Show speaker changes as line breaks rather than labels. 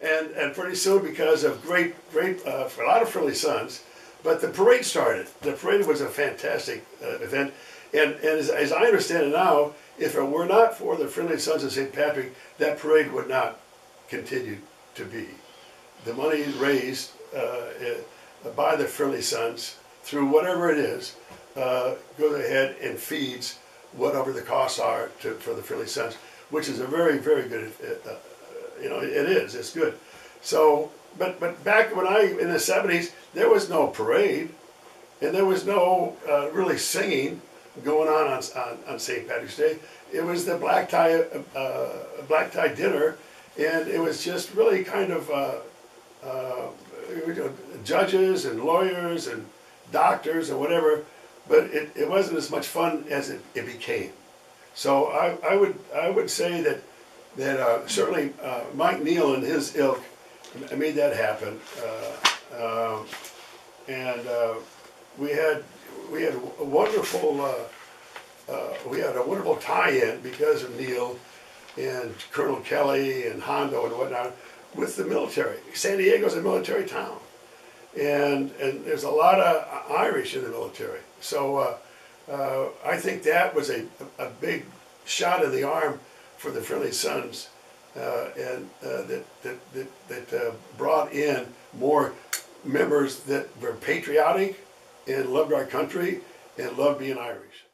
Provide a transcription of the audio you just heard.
and and pretty soon because of great great uh, a lot of Friendly Sons, but the parade started. The parade was a fantastic uh, event, and and as, as I understand it now, if it were not for the Friendly Sons of St. Patrick, that parade would not continue to be. The money raised uh, uh, by the Friendly Sons through whatever it is uh, goes ahead and feeds whatever the costs are to, for the Friendly Sons, which is a very very good. Uh, uh, you know, it is. It's good. So, but but back when I in the '70s, there was no parade, and there was no uh, really singing going on on, on, on St. Patrick's Day. It was the black tie uh, black tie dinner, and it was just really kind of uh, uh, judges and lawyers and doctors and whatever, but it, it wasn't as much fun as it, it became. So I, I would I would say that that uh, certainly uh, Mike Neil and his ilk made that happen, uh, um, and uh, we had we had a wonderful uh, uh, we had a wonderful tie-in because of Neil and Colonel Kelly and Hondo and whatnot with the military. San Diego's a military town, and and there's a lot of Irish in the military. So I think that was a, a big shot in the arm for the Friendly Sons, uh, and uh, that that that, that uh, brought in more members that were patriotic and loved our country and loved being Irish.